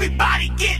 Everybody get.